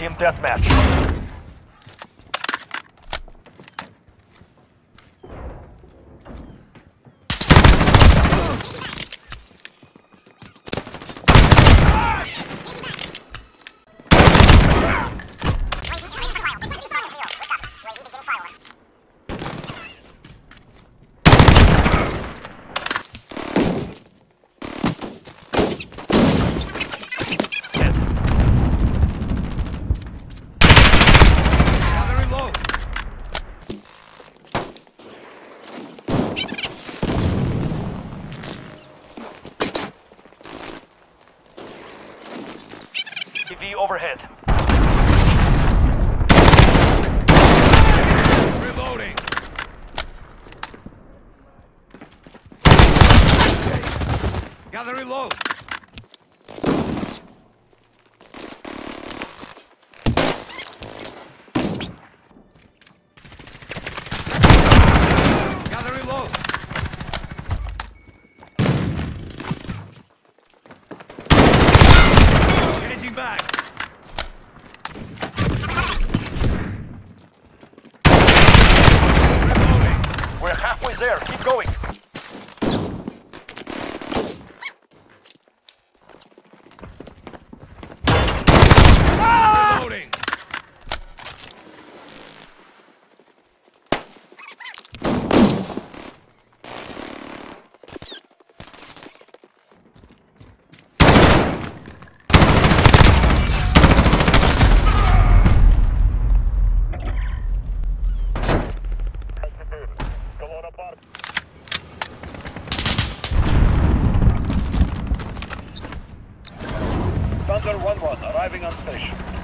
Team deathmatch. TV overhead. Reloading. Low. Gathering there. Keep going. Reloading. Thunder 1-1 arriving on station.